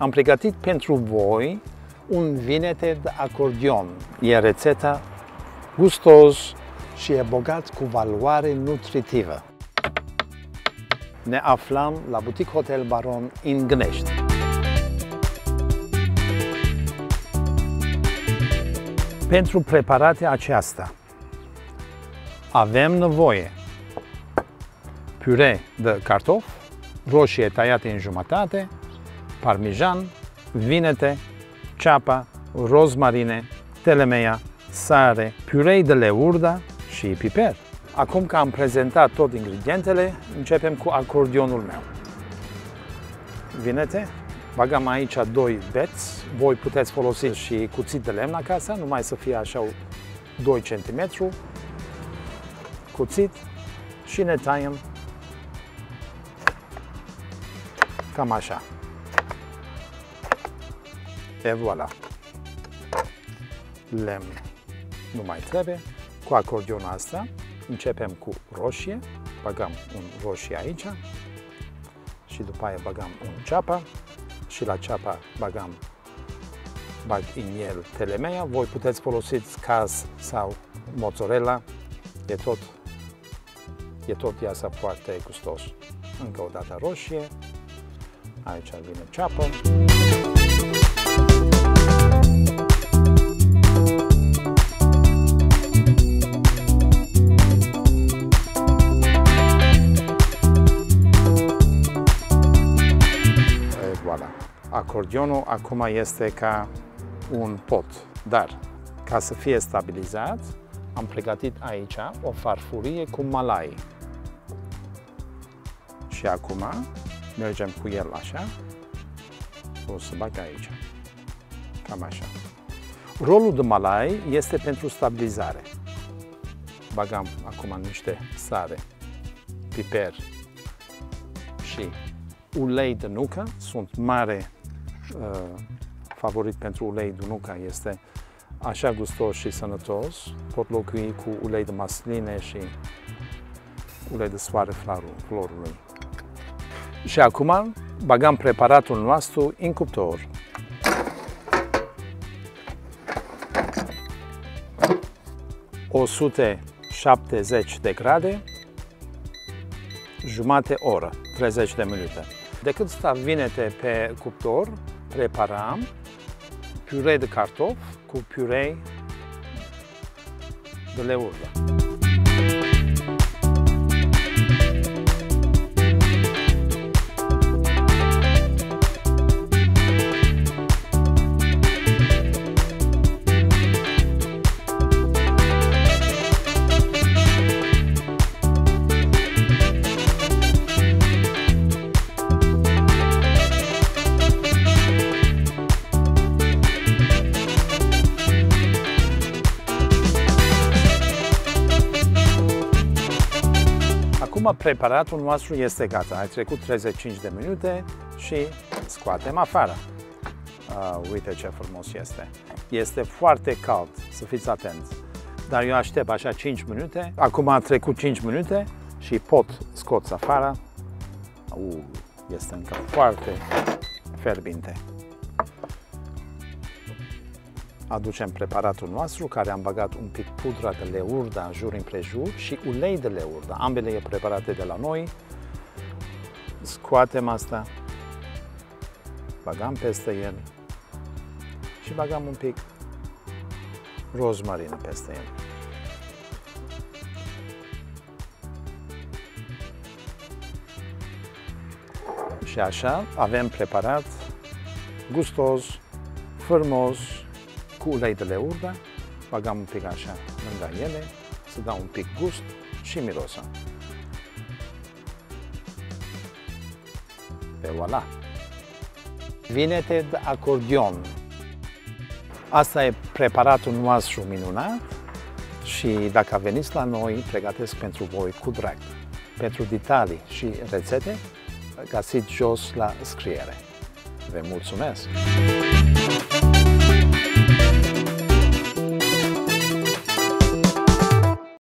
Am pregătit pentru voi un vinete de acordion. E rețeta gustos și e bogat cu valoare nutritivă. Ne aflăm la Butic Hotel Baron în Gnești. Pentru preparația aceasta avem nevoie pure de cartofi, roșie tăiate în jumătate, parmijan, vinete, ceapa, rozmarine, telemea, sare, purei de leurda și piper. Acum că am prezentat tot ingredientele, începem cu acordionul meu. Vinete, bagăm aici doi beți, voi puteți folosi și cuțit de lemn acasă, numai să fie așa 2 cm, cuțit și ne taiem cam așa. E voilà. Lemn nu mai trebuie. Cu acordionul asta începem cu roșie, băgăm un roșie aici și după aia băgăm un ceapa și la ceapa băgăm bag în el telemea. Voi puteți folosiți caz sau mozzarella. E tot, e tot iasă foarte gustos. Încă o dată roșie. Aici vine ceapă. Acordionul acum este ca un pot, dar ca să fie stabilizat, am pregătit aici o farfurie cu malai. Și acum mergem cu el așa, o să bag aici, cam așa. Rolul de malai este pentru stabilizare. Bagam acum niște sare, piper și ulei de nucă. Sunt mare uh, favorit pentru ulei de nucă. Este așa gustos și sănătos. Pot locui cu ulei de masline și ulei de soare florului. Și acum bagăm preparatul nostru în cuptor. O 170 de grade, jumate oră, 30 de minute. Decât să vinete pe cuptor, preparăm puree de cartofi cu puree de leurdă. Acum preparatul nostru este gata. A trecut 35 de minute și scoatem afară. Uh, uite ce frumos este. Este foarte cald, să fiți atenți. Dar eu aștept așa 5 minute. Acum a trecut 5 minute și pot scoți afară. Uh, este încă foarte ferbinte aducem preparatul nostru, care am băgat un pic pudra de leurda în jur împrejur și ulei de leurda. Ambele e preparate de la noi. Scoatem asta, băgăm peste el și băgăm un pic rozmarin peste el. Și așa avem preparat gustos, frumos, cu ulei de leurdă, băgăm un pic așa lângă ele, să dau un pic gust și mirosă. Pe voilà! Vinete de acordion. Asta e preparatul nostru minunat și dacă veniți la noi, pregătesc pentru voi cu drag. Pentru detalii și rețete, găsiți jos la scriere. Vă mulțumesc!